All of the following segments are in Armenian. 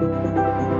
Música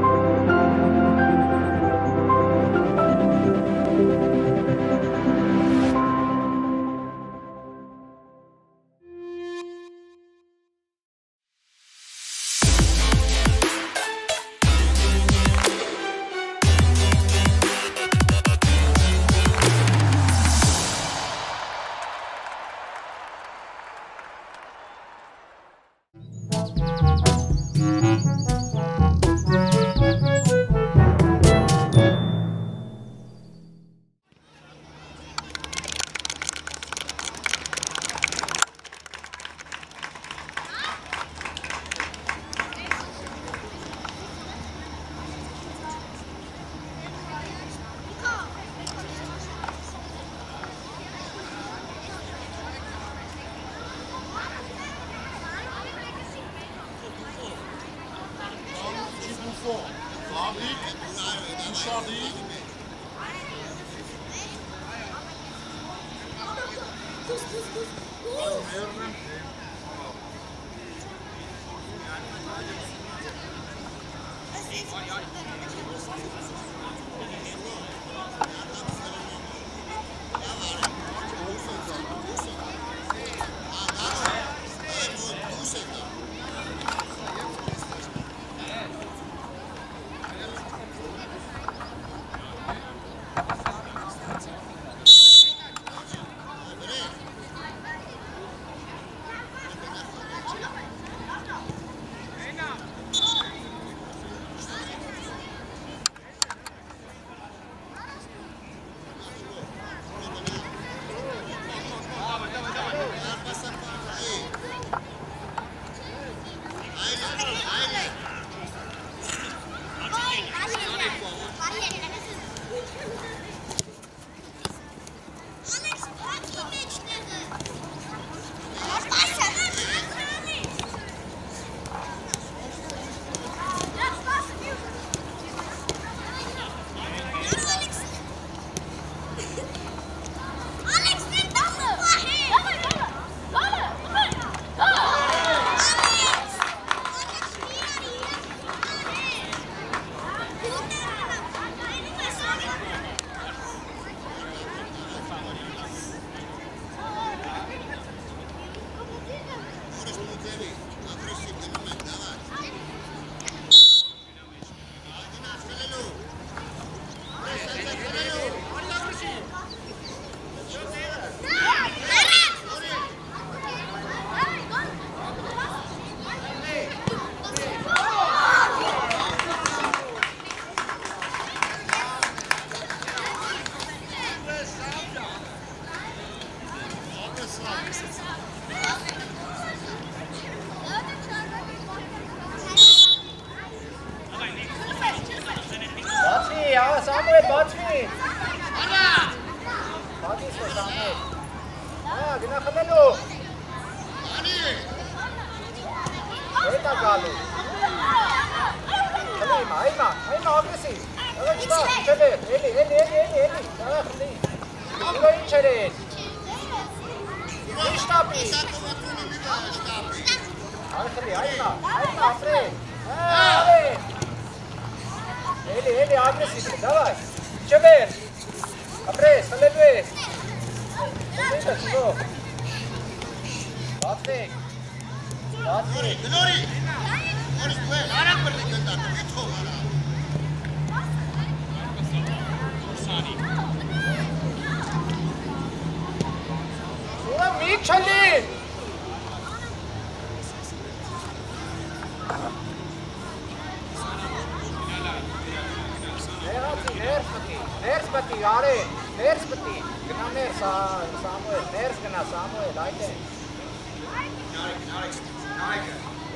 Nerspati, Yare, Nerspati, Gnane, Samuel, Ners, Gna, Samuel, Laite.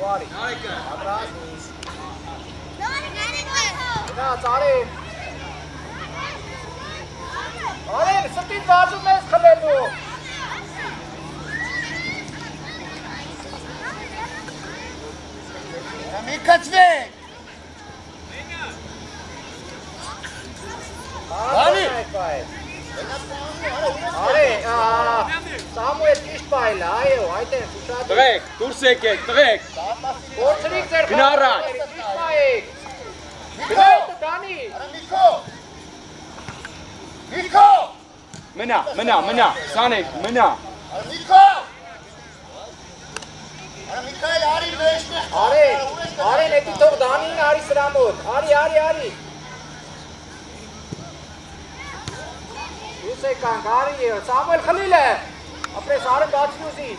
Wari. Abraz. Gna, Sare. अरे सती बाजू में खले लो Մի կծվեք։ Արի։ Արի, Սամուել ճիշտ պայլ, այո, այդտեղ ուշադրի։ Տղեք, դուրս եկեք, տղեք։ Փորձրիք ձեր բանը։ Գնա առաջ։ Ճիշտ պայեք։ Գնա տանի։ Արա Նիկո։ Նիկո։ Մնա, մնա, մնա, սանեք, մնա։ Նիկո։ Արա Միքայել արի մեջն է Արի, արի նետի թող Դանին արի սրա մոտ։ Արի, արի, արի։ Դուս եկանք, արի, Սամուել խլիլ է։ Ապրես արի բացի ուզի։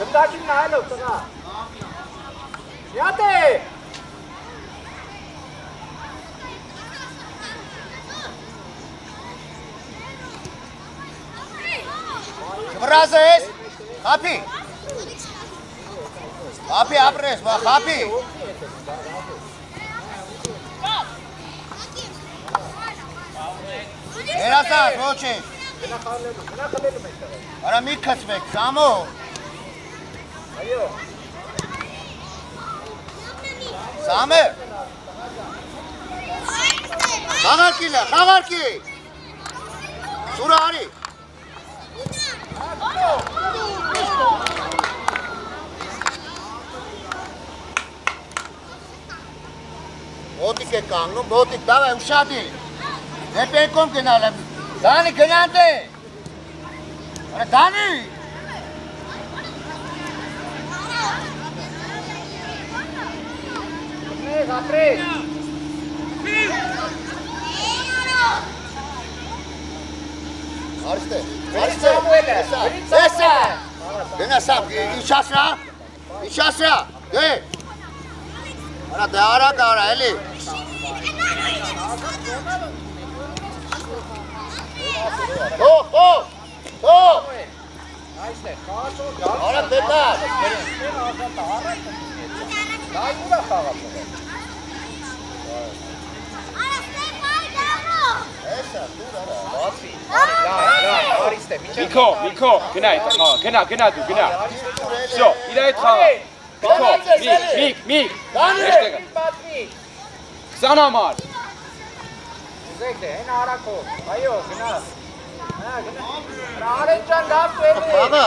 Գնդակին նայելով տղա։ Յատե։ Խափի ապրես, բա խափի Երասած, ոչինչ Արա մի քցվեք, Սամո Այո։ Սամե Խաղարկի լա, խաղարկի Սուրա արի Մոտիկ է կանգնում, մոտիկ, դավայ ուշադի Դեպ եկում գնալ եմ Դանի գնանդ է Արա Դանի Ապրես, ապրես։ Արստե, Գրի Սամուելը, գրի Տեսա Սամուելը։ Գնա Արա դե արա կարա, էլի Հո, հո, հո Այստեղ, խաղացող գալ։ Արա դետա Դա ուրա խաղացող։ Էսա, դուր արա Բացի։ Լա, լա, արիստե, միջև։ Միկո, Միկո, գնա այդ խաղ, գնա, գնա դու, գնա։ Всё, իր այդ խաղ։ Միկո, միք, միք, միք։ Այստեղ։ Պատվի։ 20 համար։ Ուզեք դե, հեն արակով։ Այո, գնա։ Հա, գնա։ Արեն ջան, լավ տելի։ Բաբա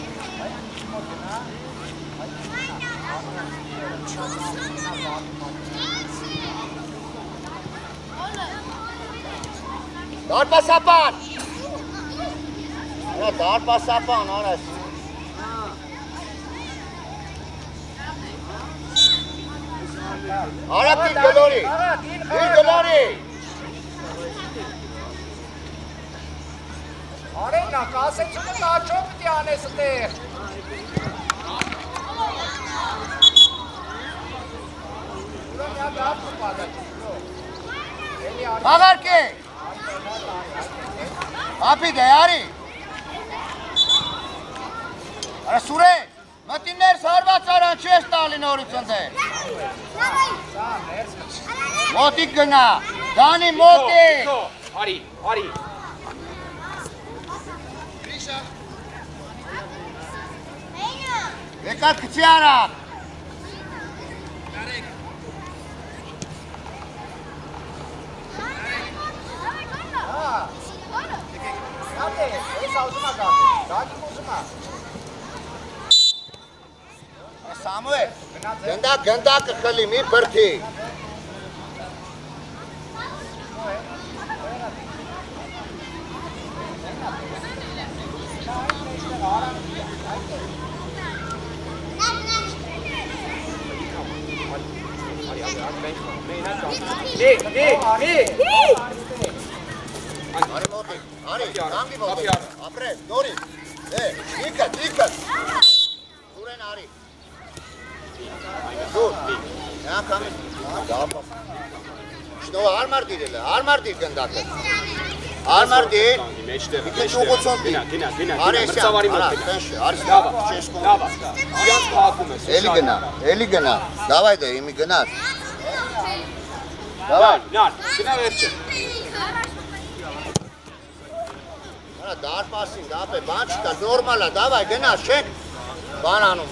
գար։ Այդ մոտա, դաշ։ Այդ մոտա։ Դարպասապան Արա դարպասապան, արա Արա դին գլորի Արա, դին Դին գլորի Արենա, կասեցումը կաչով պիտի անես այդտեղ։ Ուրեմն յա դապ արի։ Խաղարկե Ապի դե արի Արա սուրե Մտիններ սարված արան չես տալի նորից ընձե Մոտիկ գնա Դանի մոտիկ Միկո, արի, արի։ Եկար քցի արա Հա։ Գատե, ես ուզում եմ գատե։ Գատի ուզում եմ։ Սամուել Գնաց է։ Գնդա գնդա կխլի մի բրթի Մի, մի, դիկը դիկը Դուրեն արի Դուր Նա կանգի Դապա նո հարմար դիրել է, հարմար դիր գնդակը։ Հարմար դիր։ Մեջտեղ։ Մի քիչ ուղղություն դիր։ Գնա, գնա, գնա։ Արեսյան, Մրցավարի մոտ։ տես, արս Դավա, չես կոմ։ դավա։ Իրանց փակում ես։ Էլի գնա, էլի գնա։ Դավայ դե, իմի գնաց։ Դավայ, նար, գնա վերջը։ Արա դարպասին, դապե, բան չկա, նորմալ է, դավայ գնա, չեք բան անում։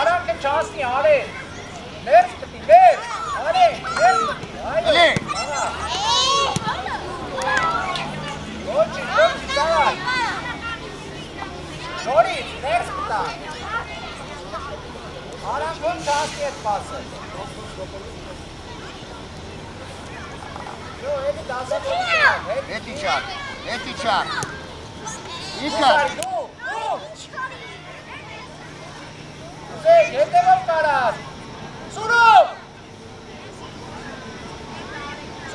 Արանքը չասնի, արե։ Ներս հետևով կարած։ Սուրով։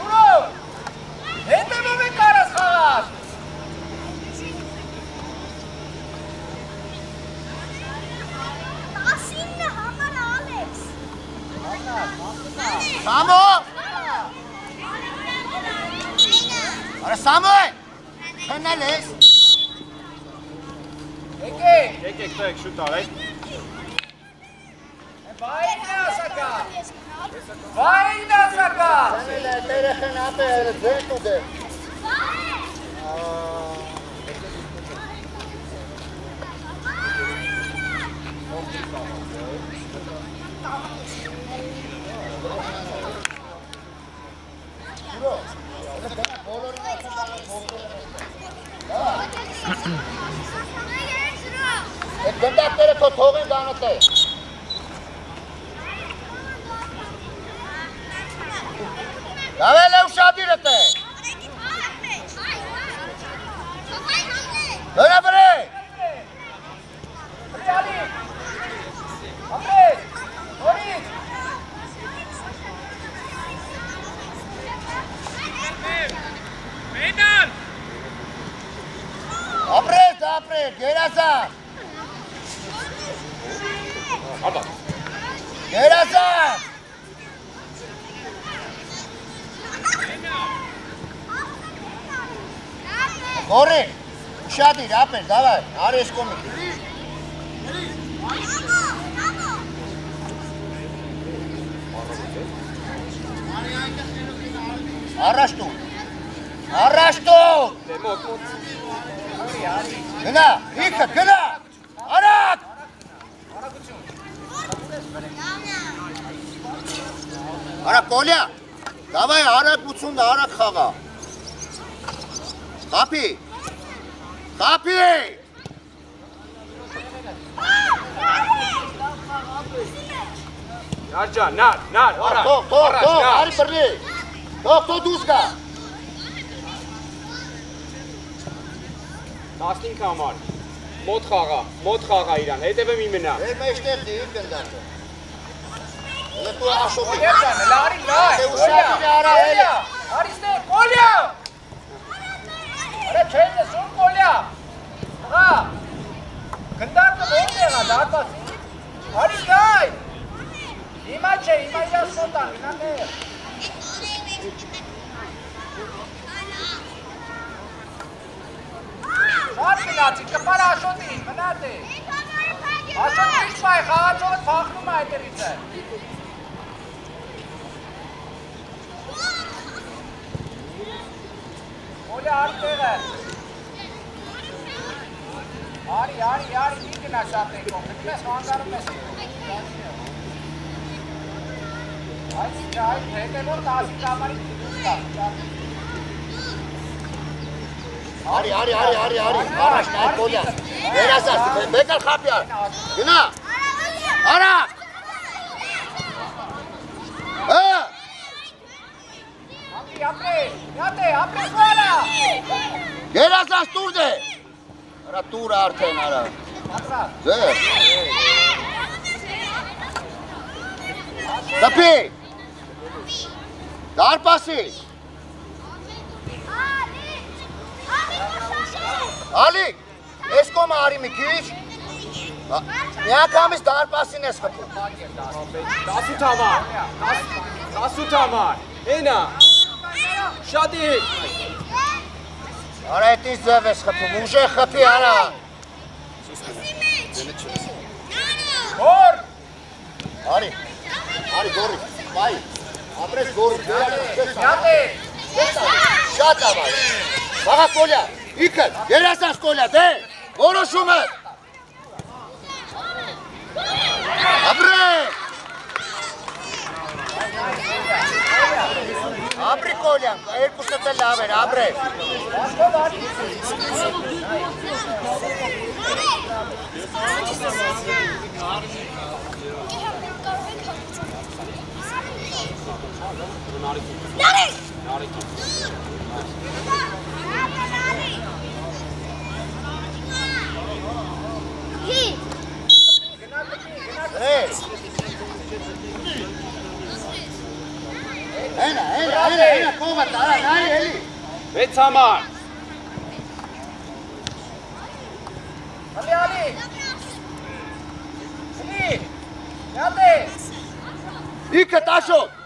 Սուրով։ Հետևով է կարած խաղաս։ Սամո, արա Սամոյ, քնել ես։ Եկեք, Եկեք, տեք, շուտ արեք։ Վային է ասակա։ Քնել է, երեխան ապե, ձեր տուդե։ Այդ գնդակները թո թողին դանոտ է։ Դավել է ուշադիրը տե։ Հրա բրե։ Հրյալի։ Ապրես, նորից։ Ապրես, ապրես, գերասան։ Ալա։ Գերասան։ Գորի։ Ուշադիր, ապեր, դավայ, արի ես կոմի։ Առաջ դու։ Առաջ դու։ Դե մոտ, մոտ։ Գնա, իքը, գնա։ Արագ։ Արա Կոլյա, դավայ արագությունն արագ խաղա։ Խապի։ Խապի։ Նար ջան, նար, նար, արա։ Թող, թող, թող, արի բռնի։ Թող, թող դուրս գա։ 15 համար։ Մոտ խաղա, մոտ խաղա իրան, հետևը մի մնա։ Մեր մեջտեղ դի գնդակը։ աշոկի։ Կոլյան, լարի, լար։ Դե ուշադիր արա, էլի։ Արիստե, կոլյա։ Արա չեն լսում կոլյա։ Հա։ Գնդակը ո՞ր եղա, դարպասի։ Արի գայ։ Հիմա չէ, հիմա իրա սոտան, գնա ներ։ Շատ գնացի, կպար աշոտին, մնաց է։ Աշոտը ինչ բայ, խաղացողը փախնում է այդերից է։ Օլե արտեղ է։ Արի, արի, արի, մի գնա շատ եկող, գնում ես հանգարում ես։ Այս այդ հետևոր տասի կամարի դուս կա։ Արի, արի, արի, արի, արի։ Առաջ նայ Կոլյա։ Գերասան, մեկալ խապյա։ Գնա։ Արա։ Հա։ Ապրի, ապրի, յատե, ապրի խորա։ Գերասան ստուր դե։ Արա տուրը արդեն արա։ Դե։ Դապի։ Դարպասի։ Ալիկ, ես կոմը արի մի քիչ։ Միանգամից դարպասին ես խփում։ 18 համար 18 համար Էնա Շատի Արա այդ ինչ ձև ես խփում, ուժեղ խփի արա։ Գոր։ Արի։ Արի գորի։ Բայ։ Ապրես գորի։ Յատե։ Շատ ավայ։ Բաղա կոլյա։ Իքը, երասած կոլյա, դե։ Որոշումը։ Ապրե։ Ապրի կոլյա, երկուսը դե լավ էր, ապրե։ Դե։ Հենա, հենա, հենա, հենա, կողը տարա, նայ էլի։ 6 համար Ալի ալի։ Ալի։ Յատե։ Իքը տաշոտ։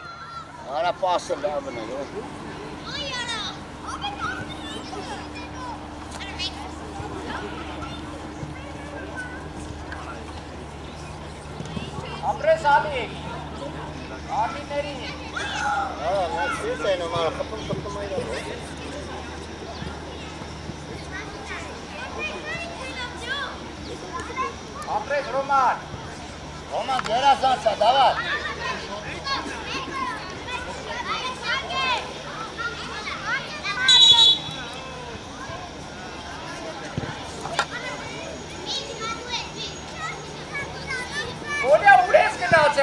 Արա պասը լավն է, ո՞։ Ապրես არა, ნაცრისენო, მაგრამ ხოფო ხოფო მაინდა. აპრეს რომან. რომან გერასანსა დავა.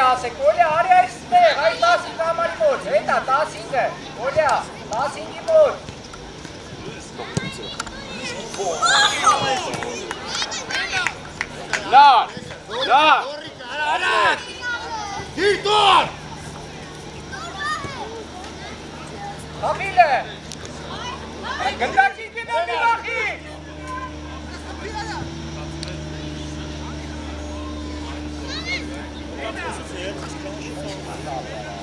Գնացի ասե, Կոլյա արի այստեղ, այս 15 համարի մոտ, հետա 15-ը, Կոլյա, 15-ի մոտ։ Լավ Լավ Արա, արա։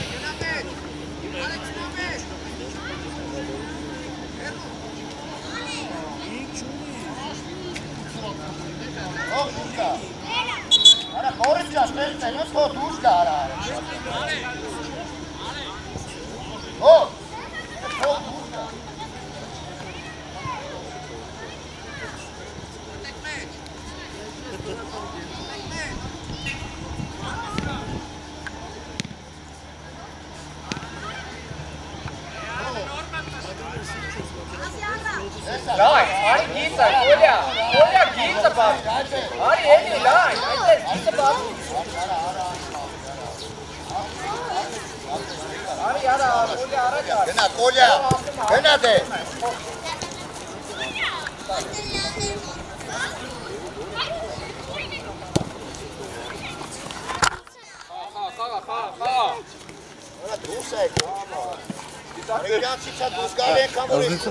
Դիր դոր։ Խամիլը։ Գնդակի գնալի վախի։ Ո՞վ դուրս գա։ Արա, Բորիս ջան, տեսնեն, ո՞ց թող դուրս գա արա։ Ո՞վ։ Թող դուրս գա։ Լայ, արի գիծը, Կոլյա, Կոլյա գիծը բաց։ Արի էլի լայ, այդպես գիծը բաց։ Արի արա, Կոլյա առաջ արի։ Գալի եկամ որ ես։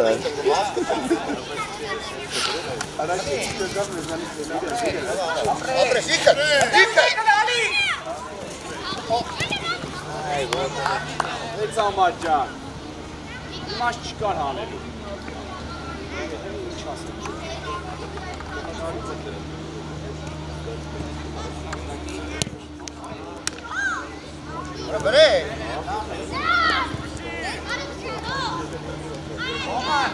Ապրես, իքը, իքը։ Գնալի։ 6 համար ջան Իմաց չկար հանելու Բրե։ Ռոման,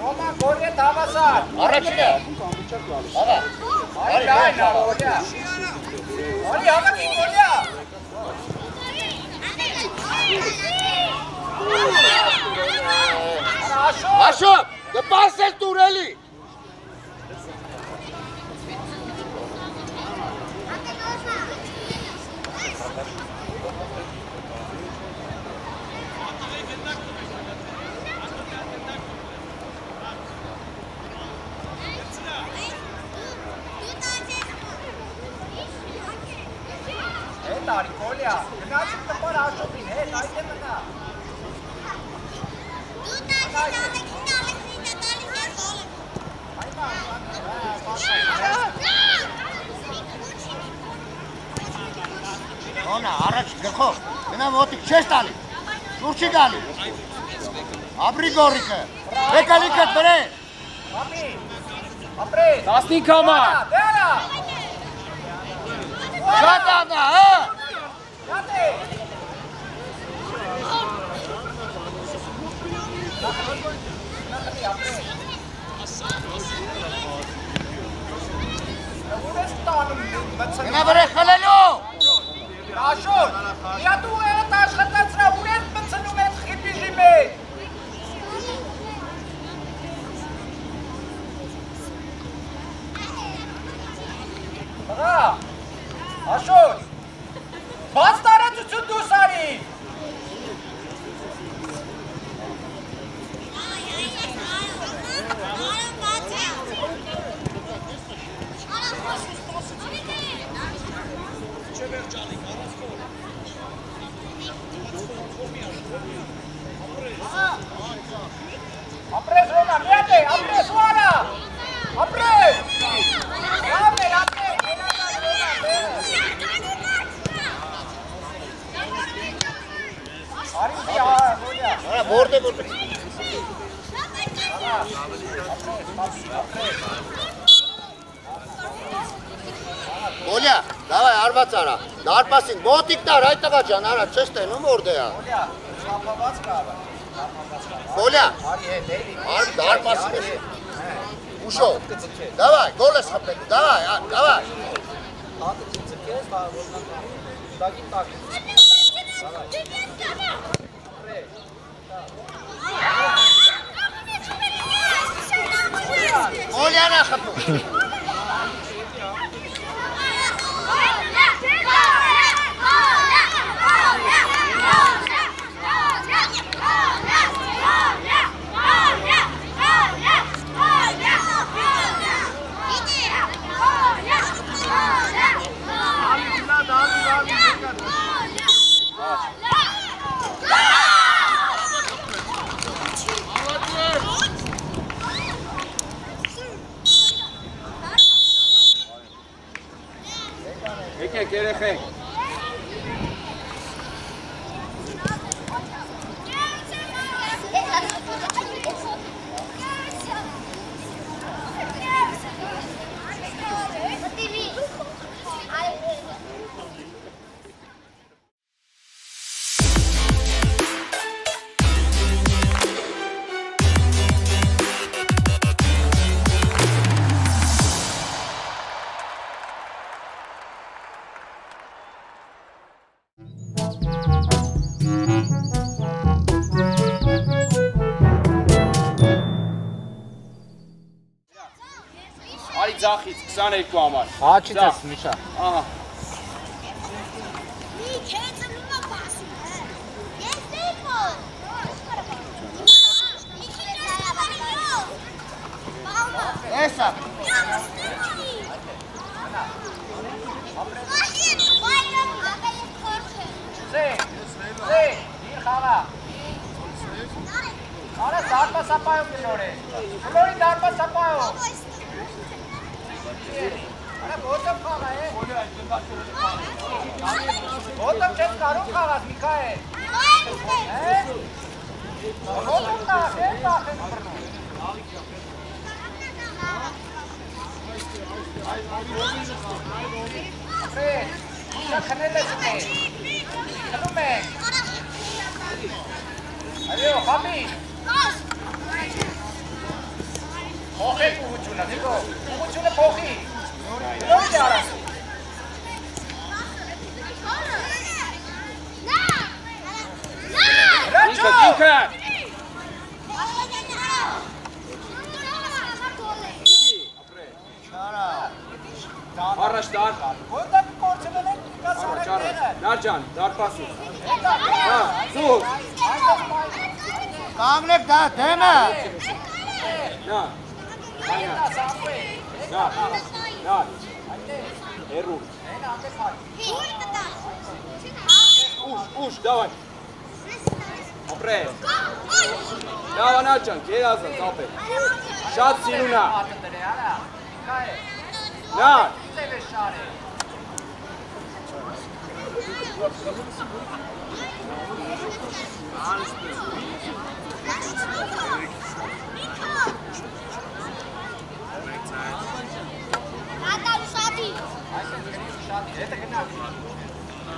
Ռոման գորգե դավասար։ Առաջինը։ Աղա։ Արի լայն ա, Կոլյա։ Արի հավաքի Կոլյա։ Արա աշո։ Աշո, դպասել տուրելի։ Հետ է, գնացիք տպար աշոտին, հետ, այդ է մնա։ Դու տաշին ամեքին ամեքին է տալիս է գոլը։ Այմա, պասայ։ Հոնա, առաջ գխով, գնա մոտիկ չես տալի, շուր չի գալի։ Ապրի գորիկը, բեկալիքը տրե։ Ապրի, ապրի։ Դասնիկ համա։ Դերա։ Շատ ադա, հա։ Una oreja, Lalo. ¡Ayúdame! ¡Y a tu vez! Ապրես Ռոմա, միատ է, ապրես ու արա։ Ապրես։ Լավ է, լավ է, գնացած Ռոմա, բերը։ Արի Արա դավայ արված արա։ Դարպասին մոտիկ տար այդ տղա ջան, արա չես տենում որտե է։ Օլյա, շապավաց կավա։ Օլյա, Արի հետ, էլի։ ար դարպասին է։ Ուշով։ Դավայ, գոլ ես խփելու, դավայ, դավայ։ Հատը ծծկես, հա, որնական։ Դագի տակ։ Օլյանա խփում։ Եկեք ձախից 22 համար։ Աչից Դա։ ես, Միշա։ Pochi, Ucuna, digo, Ucuna Pochi. No te harás. Ինքը, ինքը։ Առաջ դար։ Որտեղ կորցնել եք դիկաս Առաջ, արեք առաջ։ Նարջան, դարպասի։ Եկա, Հա, զուր։ Կանգնեք դա դեմը։ Նա, նա, նա։ Հերու։ Ուշ, ուշ, դավայ։ Ապրես։ Լավ անարջան, կերազը, ծապե։ Շատ սիրունա։ Հատը դրե, արա։ Կայ, Նա, ձև է շարե։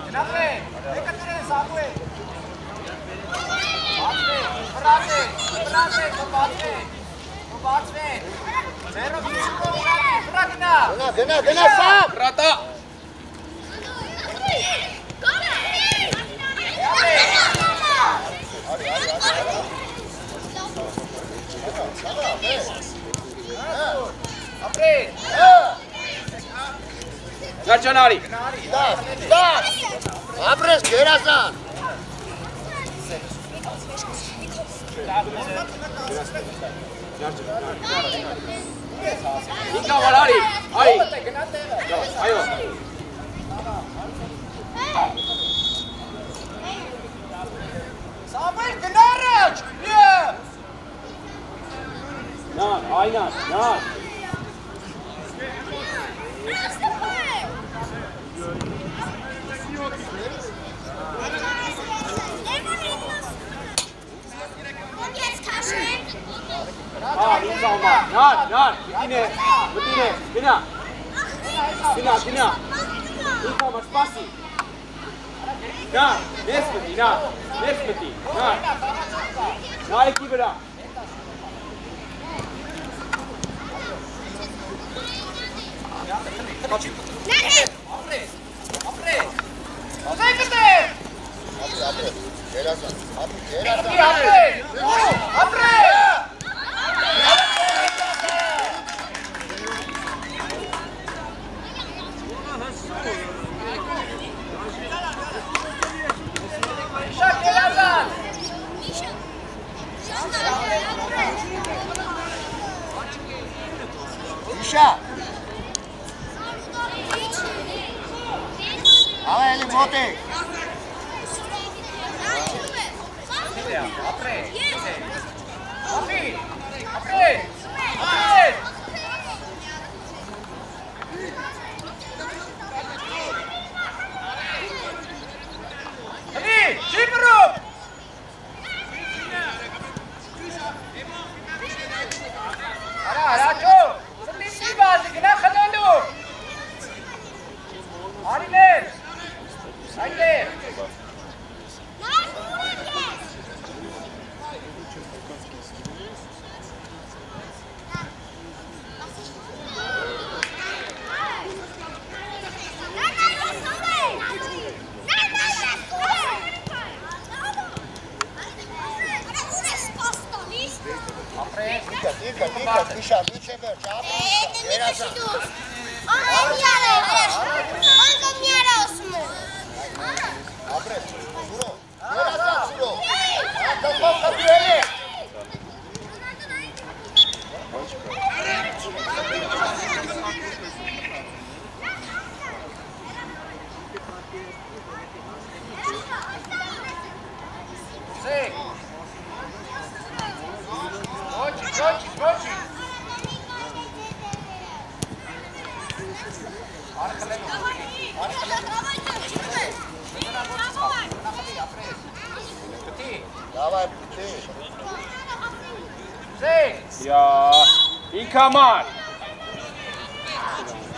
Գնացեք, եկեք սակուե։ Բացվեք, բրացեք, բրացեք, բացվեք։ Բացվեք։ Ձերով իշխող բրա գնա։ Գնա, գնա, գնա, սա։ Ռատա։ Ապրես։ Նաչանարի։ Դաս, դաս։ Ապրես գերազան։ Ինքա վարարի։ Արի։ Գնա տեղը։ Այո։ Հա, ինձ համար։ Նան, նան, մտինե, մտինե, գնա։ Գնա, գնա։ Ինձ համար սպասի։ Նա, ես մտի, նա, ես մտի, նա։ Նարեկի վրա։ Ապրես։ Ապրես։ Ո՞վ է Ապրես, ապրես, գերազան, ապրես, Ապրես։ գերազան։ Ապրես։ Իշա, ավա էլի մոտ է։ Ապրես։ Ապրի։ Ապրես։ Ապրես։ Հլի, ջիբրում։ Արա, արաճո։ Սլիպի բազի գնա խլելու։ Արիներ։ Այդեր։ Ապրես։ Դիկա, դիկա, դիկա, իշա, միջե վերջ, ապրես, գերազան։ Ապրես, սուրո, գերազան սուրո։ Ատոփով կապիրելի։ Սեք։ Սեք։ Յա, ինք համար։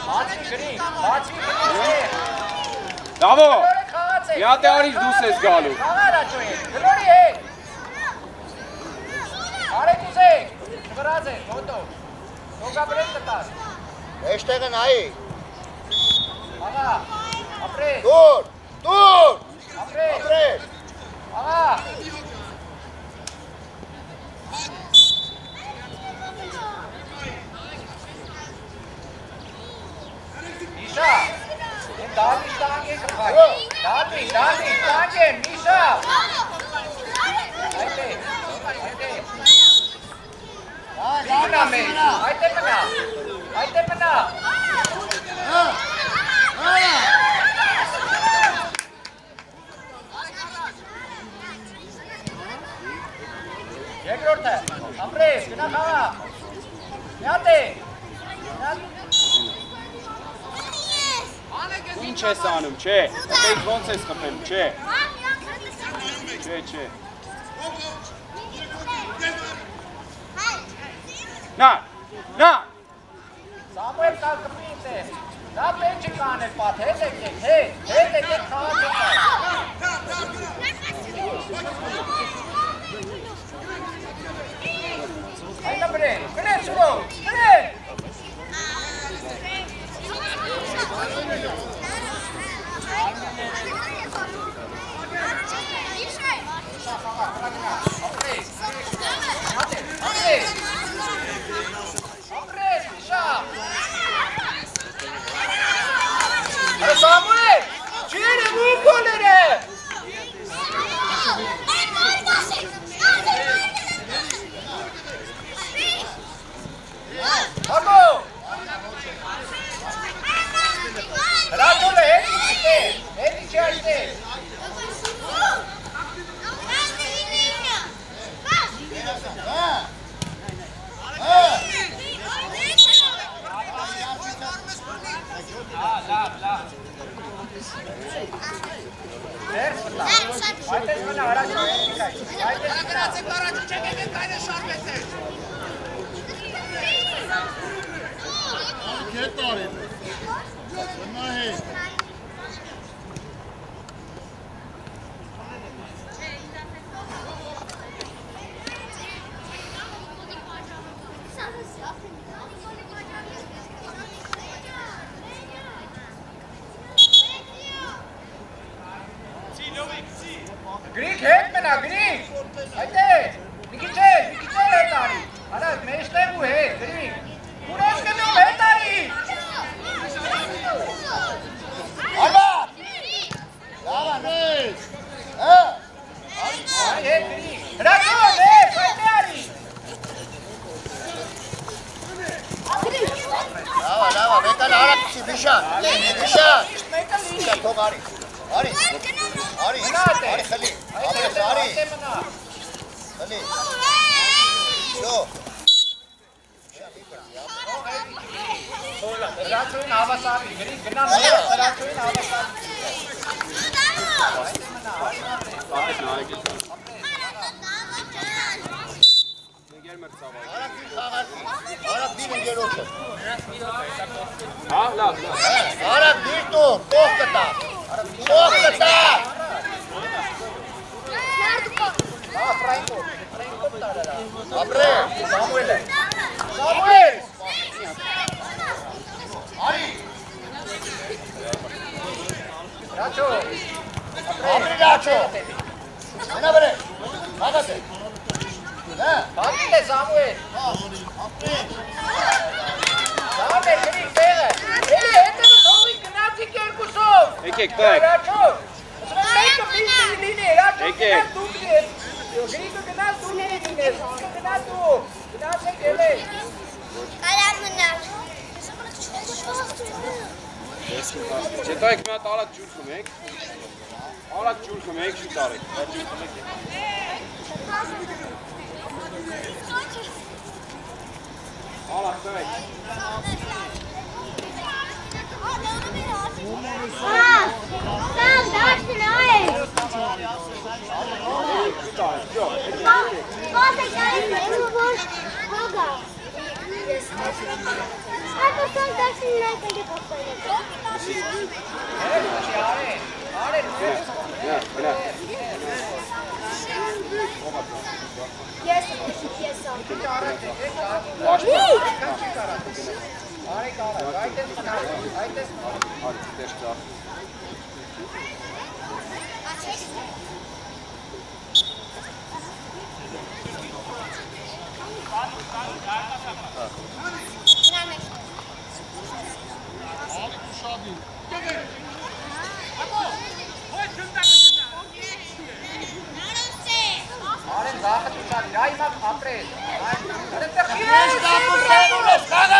Բացի գրի, բացի գրի։ Դավո։ Գլորի խաղացեք։ Մի հատ է արից դուրս ես գալու։ Խաղար աճոյի։ Գլորի հետ։ Արեք ուզեք։ Չվրացեք, ոտո։ Ոգա բրեկ կտար։ Էշտեղը նայի։ Աղա, ապրես, Դուր, դուր, ապրես, ապրես։ աղա։ Միշա, են դալի տանգ է կպայ։ Դալի, դալի, տանգ է, Միշա։ Այդե, այդե։ Մինա մեջ, այդե մնա, այդե մնա։ Հա, հա։ Երկրորդը, ապրես, գնա խաղա։ Միատ է։ Ինչ ես անում, չէ։ Դեք ոնց ես խփելու, չէ։ Չէ, չէ։ Նա, նա, Սամուել կա կպի ինտե։ Դա պեջի կանել պատ, հետ եկեք, հետ, հետ եկեք քաղաք եկա։ Այդա բրե, բրե սուրո, բրե։ Ապրես, ապրես, իշա։ Արա Սամուել, ջերը մու գոլերը։ Հակո։ Հրաչոլ է, հետ իչե, հետ իչե այդե։ Դերս մտա։ Այդպես մնա հրաչոլ է, այդպես մնա։ Քետ արին։ Նա հե։ Գրիք հետ մնա, գրիք։ Այդե։ Մի քիչ է, մի քիչ է հետ արի։ Արա մեջտեղ ու հետ, գրիք։ Ուրես գնում հետ արի։ Արվա։ Լավա նես։ Հա։ Արի հետ գրիք։ Հրաչոլ, հետ, այդե արի։ Լավա, լավա, մեկան արակցի Միշան։ Միշան։ Մեկը լի։ Միշան թող արի։ Արի։ Արի։ Մնա այդե։ Արի խլի։ Այդե, Ապրես արի։ այդե մնա։ Խլի։ Շո։ Հրաչոյին հավասարի, գրիք գնա մեր հրաչոյին հավասարի։ ապետ նայեք։ Եկել մրցավար։ Արակի խաղար։ Արակ դին ընկերոջը։ Հա, լավ, լավ։ Արակ դիր տուր, կող կտա։ Կող կտա։ Հա, Ֆրանկո, Ֆրանկո տարարա։ Ապրե։ Սամուել է։ Սամուել։ Արի։ Հրաչո։ Ապրի լաչո։ Մնա վրե։ Հագատե։ Հա։ Բանտի է Սամուել։ Ապրի։ Սամուել գրիք տեղը։ Էլի գնացիք երկուսով։ Եկեք, տեք։ Հրաչո։ Ասում եմ մեկը միշտ լինի, հրաչո Եկեք։ գնաց դու լինես։ Գրիքը գնաց դու լինես, գնաց դու։ Գնացեք ելե։ Չէ, տայք մի հատ արագ ջուր խմեք։ Արագ ջուր խմեք, շուտ արեք։ Հա ջուր խմեք։ Արագ տայք։ Շուտ արեք, ջո։ Չի արե։ Արե։ Նա, նա։ Արե կարա։ Այդպես մնա։ Այդպես մնա։ Արի, դեր ճա։ Արեն զախը դուշադիր, այ մակ ապրես։ Արեն տխի Ես ես, դապուր տերուն ես, կաղա էլ ես։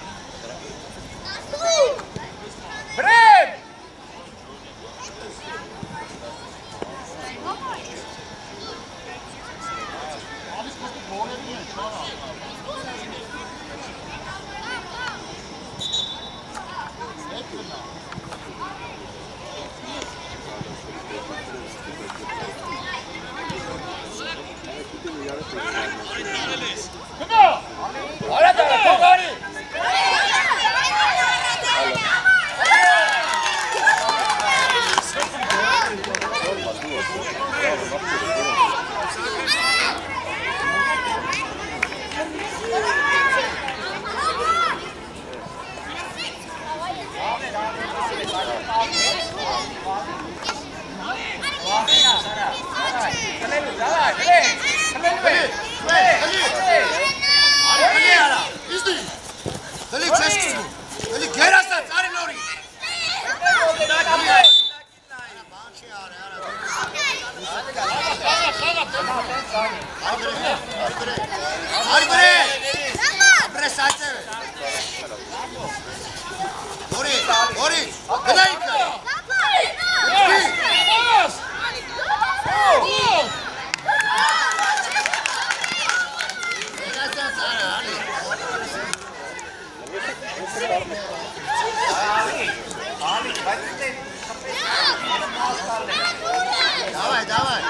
Давай, давай.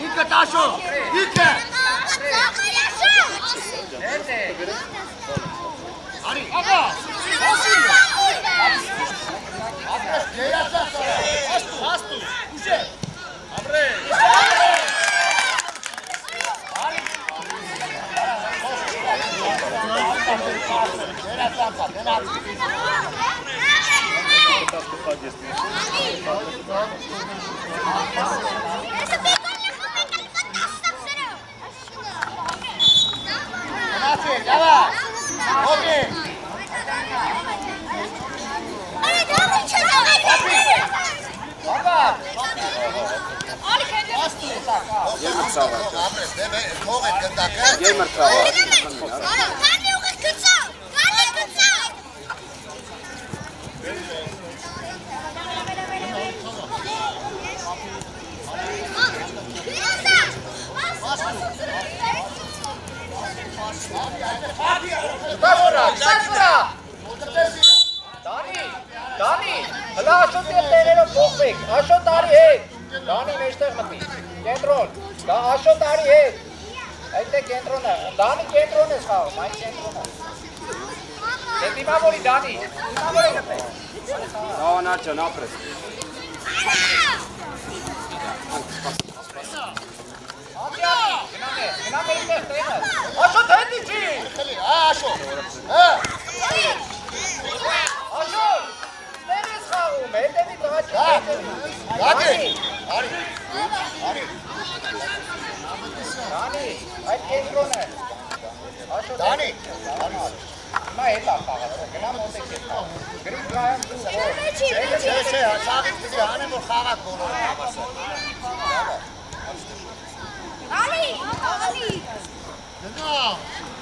Ика, Ташо! Ика! Ари! Ака! Ари! Երասած արա։ Աստու, աստու։ Ուժե։ Ապրե։ Երասածա, գնաց։ Գնացի, դավա։ Օկե։ Ելմր ցավա։ Ապրես, դե թող այդ գնդակը։ Ելմր ցավա։ Դաշուրա, դաշուրա։ Դանի, Դանի, հլա Աշոտի հետ տեղերով փոխվեք։ Աշոտ արի հետ։ Դանի մեջտեղ մտնի։ Կենտրոն։ Դա Աշոտ արի հետ։ Այդտեղ կենտրոնը։ Դանի կենտրոն է խաղում, այն կենտրոնը։ Դե դիմավորի Դանի։ Դիմավորի գտե։ Դավանար ջան, ապրես։ Աշոտ հետ իջի։ Խլի, աշո։ Հա։ Աշոտ։ Տեղ ես խաղում, հետևի տղա Հա։ չի։ Գատի։ Արի։ Արի։ Դանի, այդ կենտրոնը։ Դանի։ Հիմա հետա խաղացը, գնա մոտեք հետա։ Գրի գայան դու։ Չէ, չէ, ցավից պիտի անեմ որ խաղակ բոլորը հավասար։ Գնա։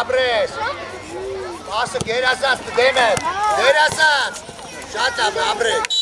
ապրես։ Ասը գերազանց դեմը, գերազանց։ Շատ ապ ապրես։